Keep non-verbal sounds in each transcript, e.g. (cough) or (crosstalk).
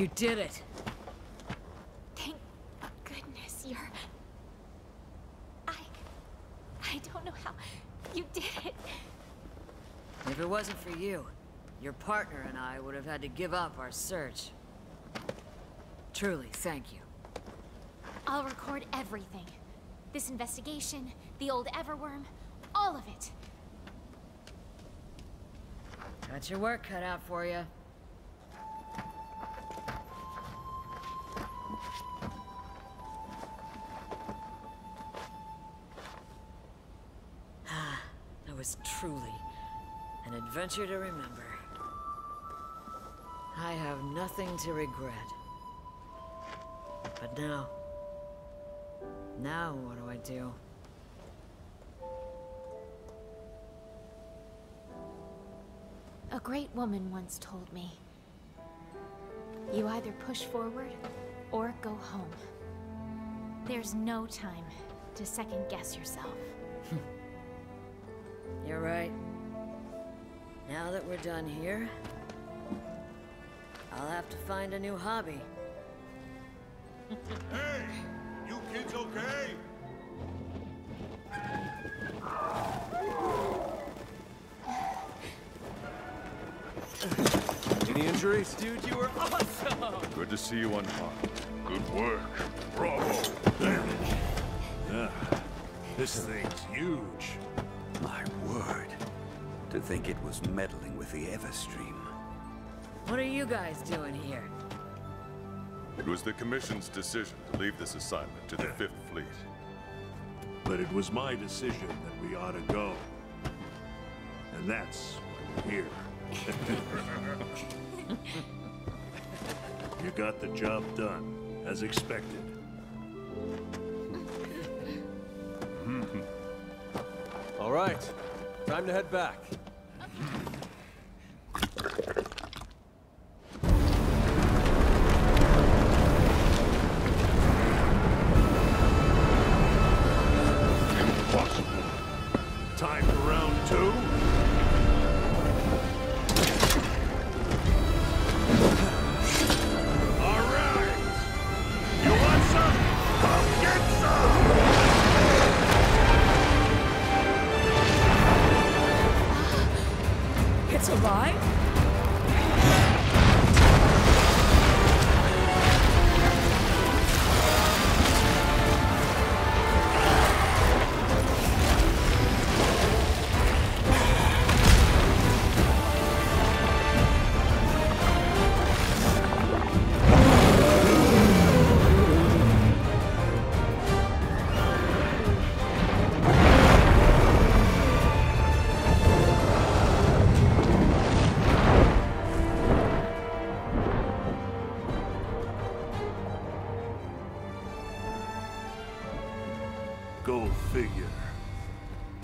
You did it! Thank goodness you're... I... I don't know how you did it. If it wasn't for you, your partner and I would have had to give up our search. Truly, thank you. I'll record everything. This investigation, the old Everwyrm, all of it. Got your work cut out for you. Truly an adventure to remember. I have nothing to regret. But now... Now what do I do? A great woman once told me, you either push forward or go home. There's no time to second guess yourself. You're right. Now that we're done here, I'll have to find a new hobby. (laughs) Hey! You kids okay? Any injuries? Dude, you were awesome! Good to see you unharmed. Good work. Bravo. Ah, this thing's huge. My word. To think it was meddling with the Everstream. What are you guys doing here? It was the Commission's decision to leave this assignment to the Fifth Fleet. But it was my decision that we ought to go. And that's why we're here. (laughs) you got the job done, as expected. All right, time to head back.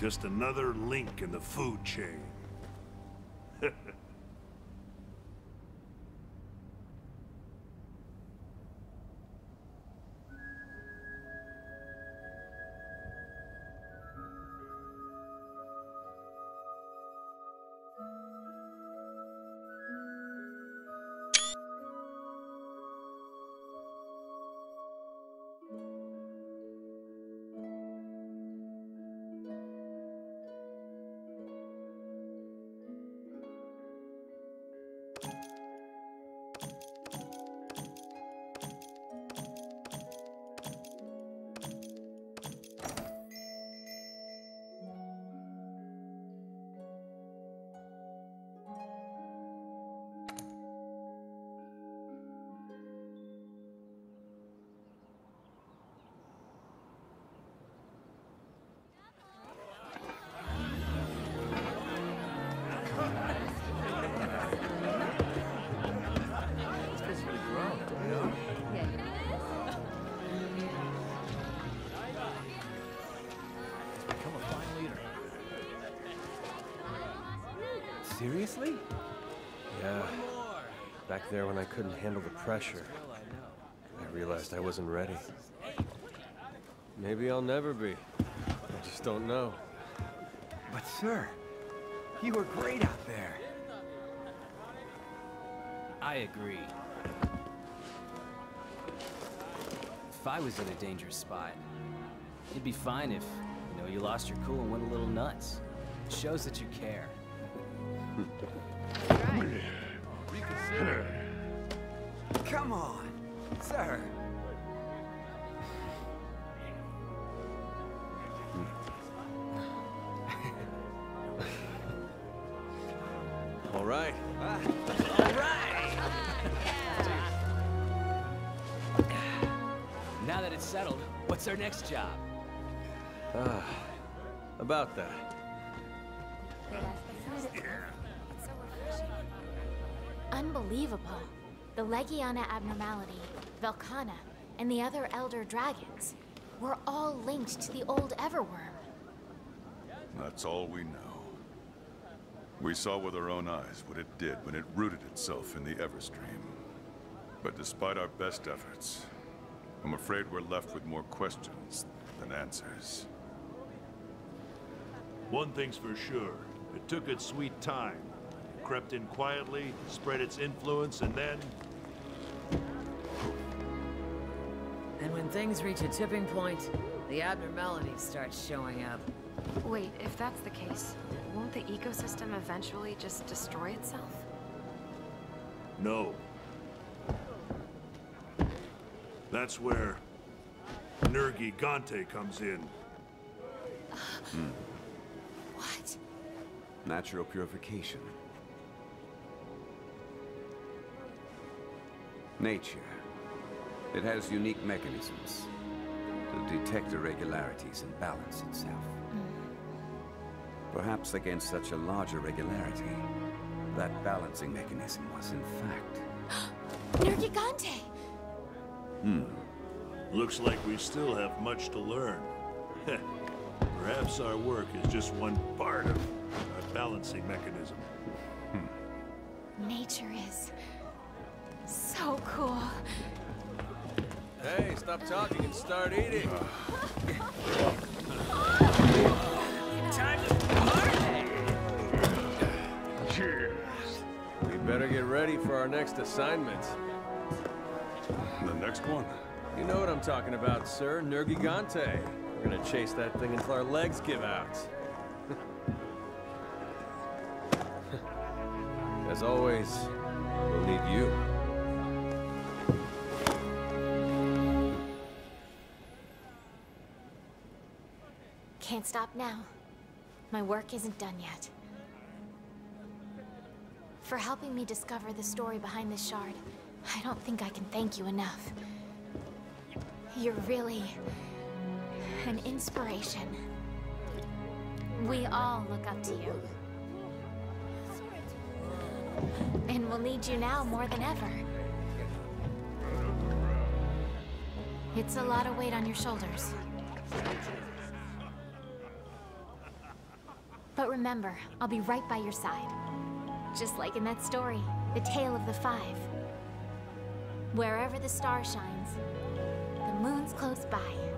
Just another link in the food chain. Seriously? Yeah. Back there when I couldn't handle the pressure, I realized I wasn't ready. Maybe I'll never be. I just don't know. But sir, you were great out there. I agree. if I was in a dangerous spot. It'd be fine if, you know, you lost your cool and went a little nuts. It shows that you care. Come on, sir. All right. All right. Now that it's settled, what's our next job? Ah, about that. Unbelievable. The Legiana abnormality, Velkhana, and the other Elder Dragons were all linked to the old Everwyrm. That's all we know. We saw with our own eyes what it did when it rooted itself in the Everstream. But despite our best efforts, I'm afraid we're left with more questions than answers. One thing's for sure. It took its sweet time. It crept in quietly, spread its influence, and then... And when things reach a tipping point, the abnormalities start showing up. Wait, if that's the case, won't the ecosystem eventually just destroy itself? No. That's where Nergigante comes in. Hmm. What? Natural purification. Nature. It has unique mechanisms to detect irregularities and balance itself. Perhaps against such a large irregularity, that balancing mechanism was in fact... (gasps) Nergigante! Hmm. Looks like we still have much to learn. (laughs) Perhaps our work is just one part of a balancing mechanism. Stop talking and start eating. Time to party! Cheers. We better get ready for our next assignment. The next one? You know what I'm talking about, sir. Nergigante. We're gonna chase that thing until our legs give out. (laughs) As always, we'll need you. Stop now. My work isn't done yet. For helping me discover the story behind this shard, I don't think I can thank you enough. You're really an inspiration. We all look up to you. And we'll need you now more than ever. It's a lot of weight on your shoulders. Remember, I'll be right by your side. Just like in that story, The Tale of the Five. Wherever the star shines, the moon's close by.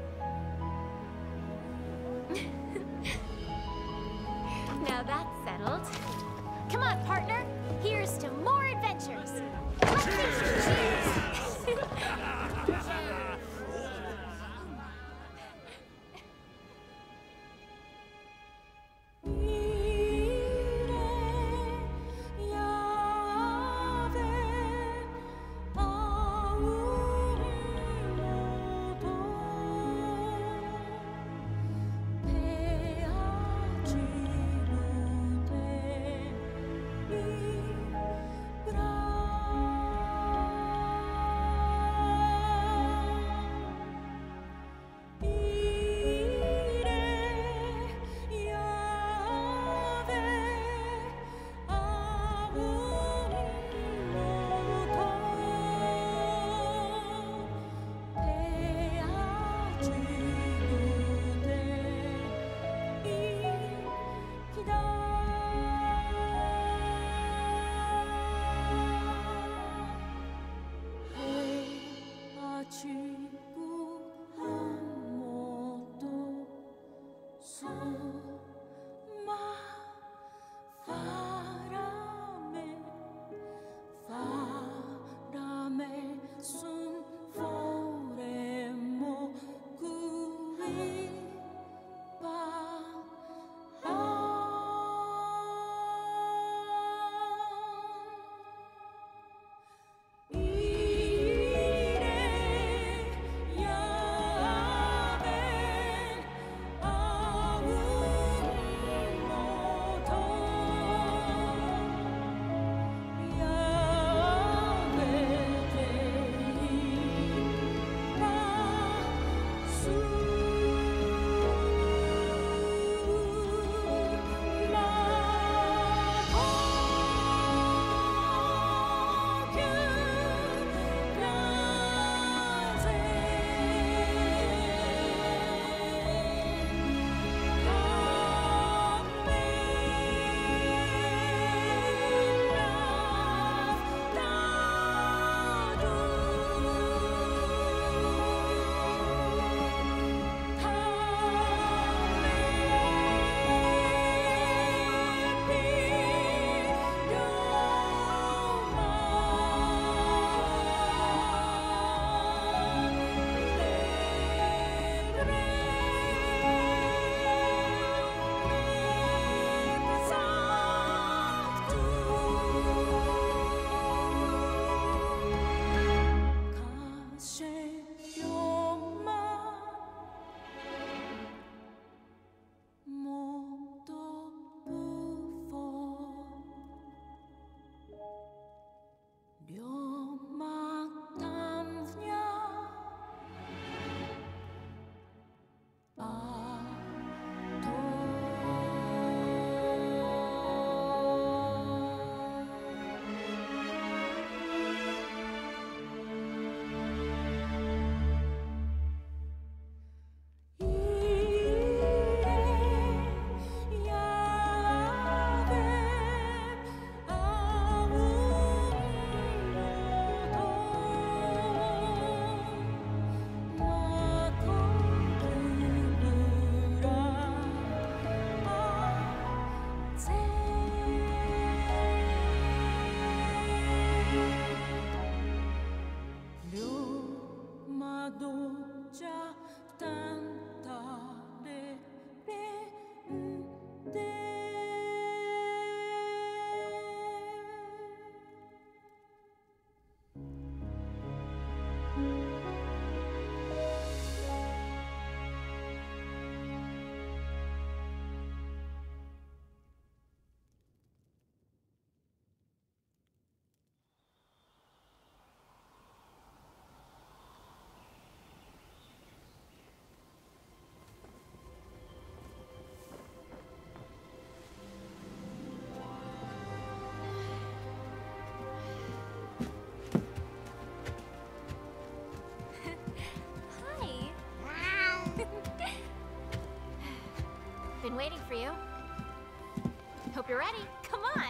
For you. Hope you're ready. Come on.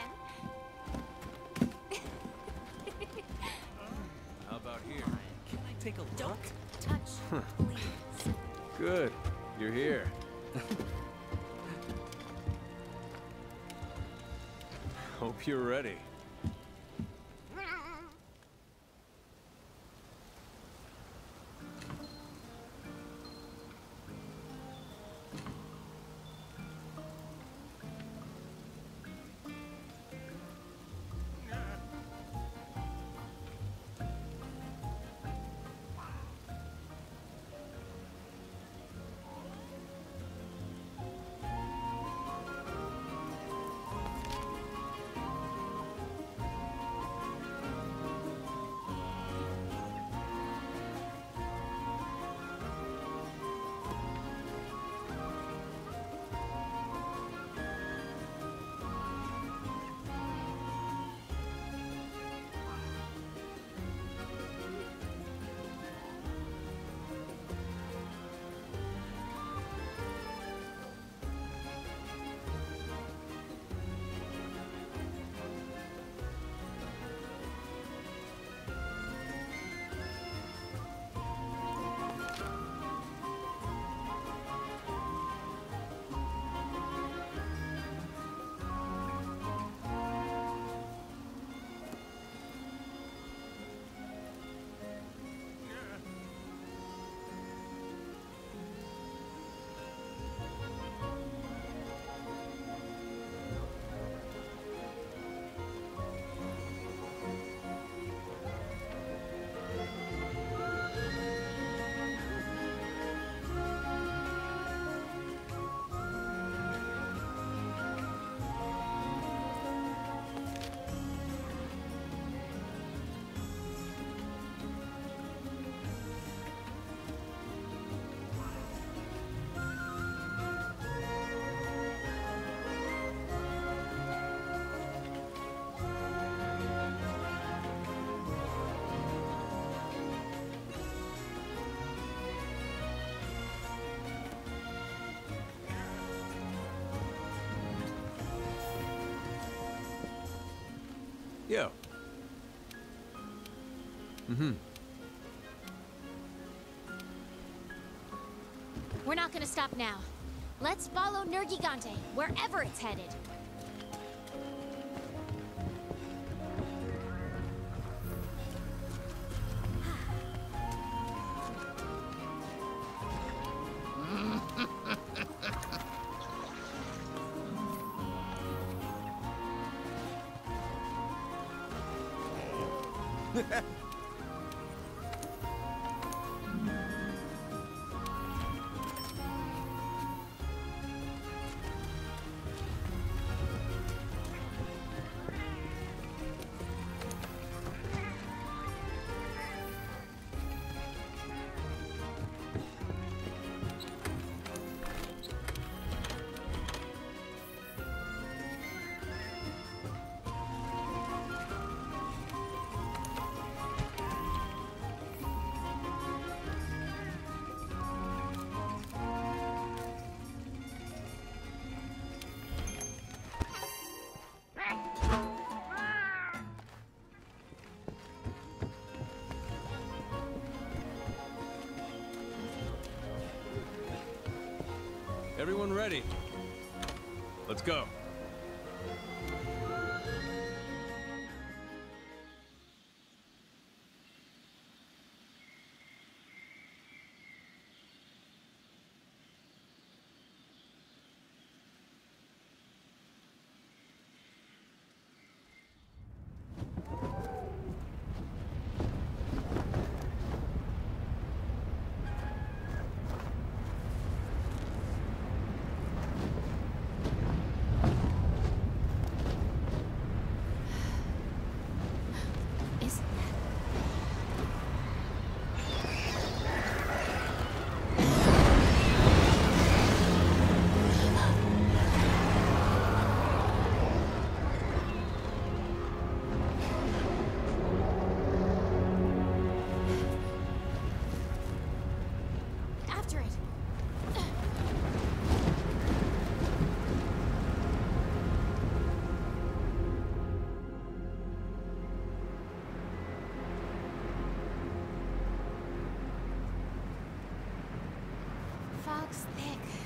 How about here? Can I take a look? Don't touch, please. Good. You're here. (laughs) Hope you're ready. Mm-hmm. We're not gonna stop now. Let's follow Nergigante, wherever it's headed. (laughs) Everyone ready? Let's go. looks thick.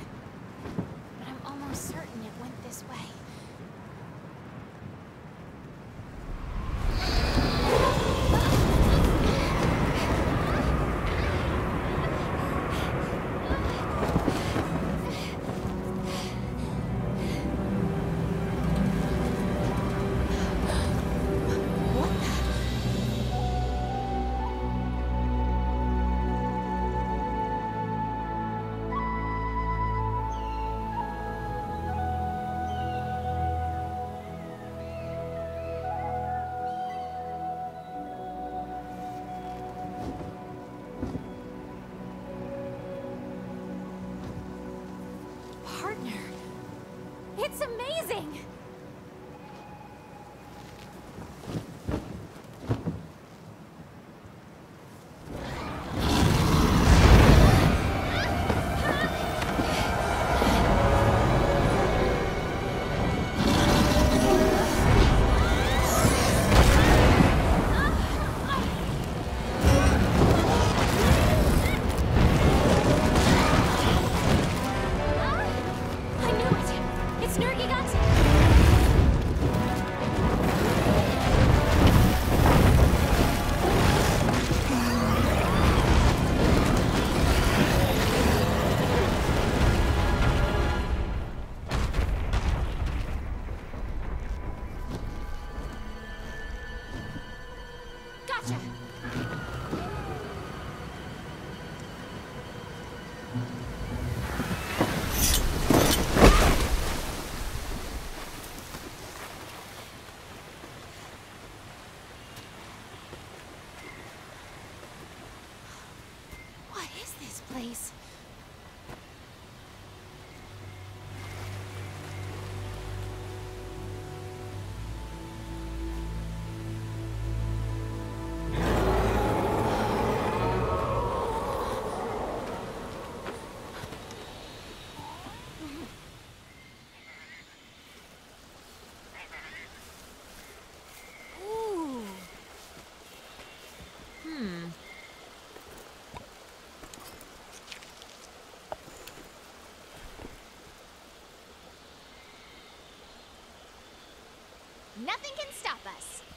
nothing can stop us.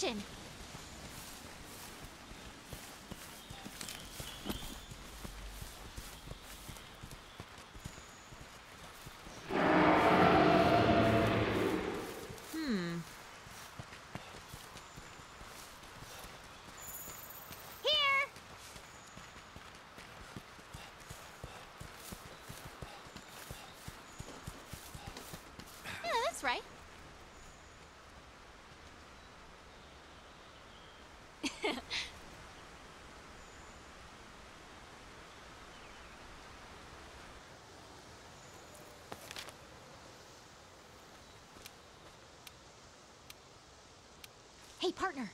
direction. Hmm. right. Hey, partner,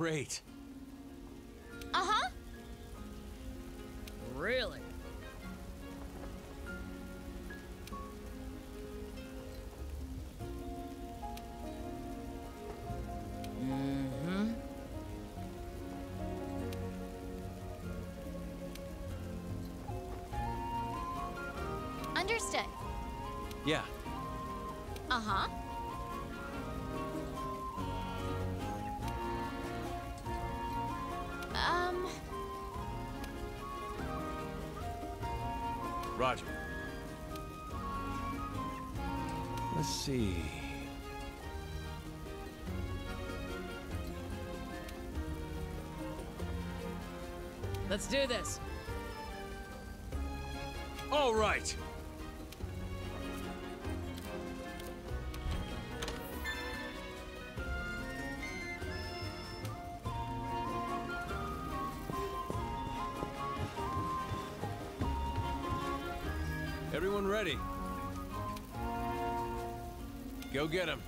great. Uh-huh. Really? Mm-hmm. Understood. Yeah, Uh-huh. Roger. Let's see. Let's do this. All right. Ready? Go get him.